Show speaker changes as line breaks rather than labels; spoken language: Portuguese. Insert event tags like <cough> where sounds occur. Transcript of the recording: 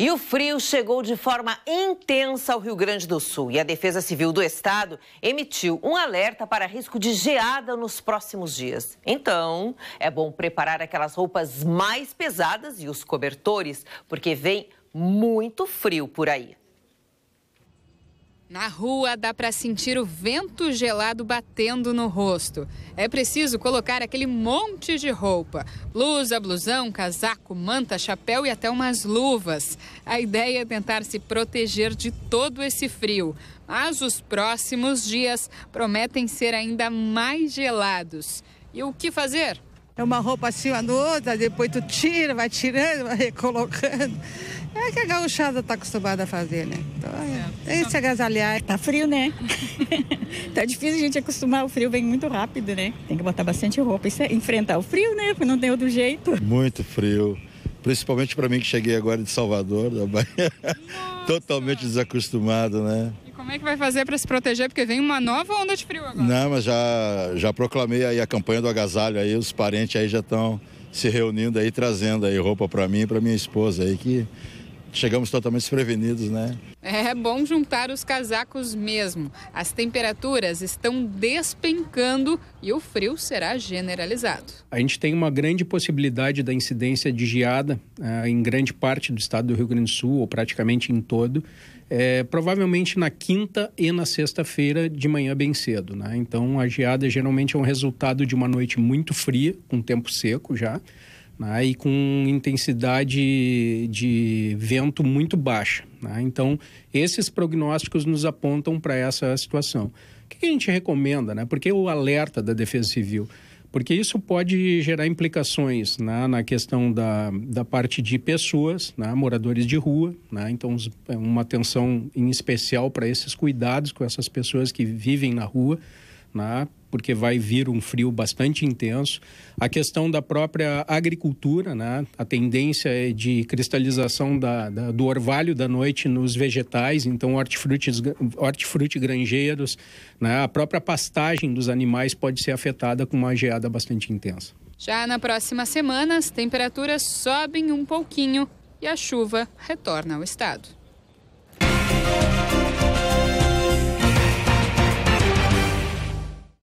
E o frio chegou de forma intensa ao Rio Grande do Sul e a Defesa Civil do Estado emitiu um alerta para risco de geada nos próximos dias. Então, é bom preparar aquelas roupas mais pesadas e os cobertores, porque vem muito frio por aí.
Na rua dá para sentir o vento gelado batendo no rosto. É preciso colocar aquele monte de roupa: blusa, blusão, casaco, manta, chapéu e até umas luvas. A ideia é tentar se proteger de todo esse frio. Mas os próximos dias prometem ser ainda mais gelados. E o que fazer?
É uma roupa acima da outra, depois tu tira, vai tirando, vai <laughs> recolocando. É que a gauchada está acostumada a fazer, né? Então, é, tem que se agasalhar.
Tá frio, né? <laughs> tá difícil a gente acostumar, o frio vem muito rápido, né? Tem que botar bastante roupa e enfrentar o frio, né? Porque não tem outro jeito.
Muito frio. Principalmente para mim que cheguei agora de Salvador, da Bahia. <laughs> Totalmente desacostumado, né?
Como é que vai fazer para se proteger? Porque vem uma nova onda de frio agora.
Não, mas já, já proclamei aí a campanha do agasalho aí, os parentes aí já estão se reunindo aí, trazendo aí roupa para mim e para minha esposa aí, que chegamos totalmente desprevenidos, né?
É bom juntar os casacos mesmo. As temperaturas estão despencando e o frio será generalizado.
A gente tem uma grande possibilidade da incidência de geada uh, em grande parte do estado do Rio Grande do Sul, ou praticamente em todo, é, provavelmente na quinta e na sexta-feira de manhã bem cedo. Né? Então, a geada geralmente é um resultado de uma noite muito fria, com tempo seco já né, e com intensidade de vento muito baixa. Né? Então, esses prognósticos nos apontam para essa situação. O que a gente recomenda? Né? Porque o alerta da Defesa Civil? Porque isso pode gerar implicações né, na questão da, da parte de pessoas, né, moradores de rua. Né, então, é uma atenção em especial para esses cuidados com essas pessoas que vivem na rua né, porque vai vir um frio bastante intenso. A questão da própria agricultura, né, a tendência é de cristalização da, da, do orvalho da noite nos vegetais, então hortifruti, granjeiros, né, a própria pastagem dos animais pode ser afetada com uma geada bastante intensa.
Já na próxima semana, as temperaturas sobem um pouquinho e a chuva retorna ao estado.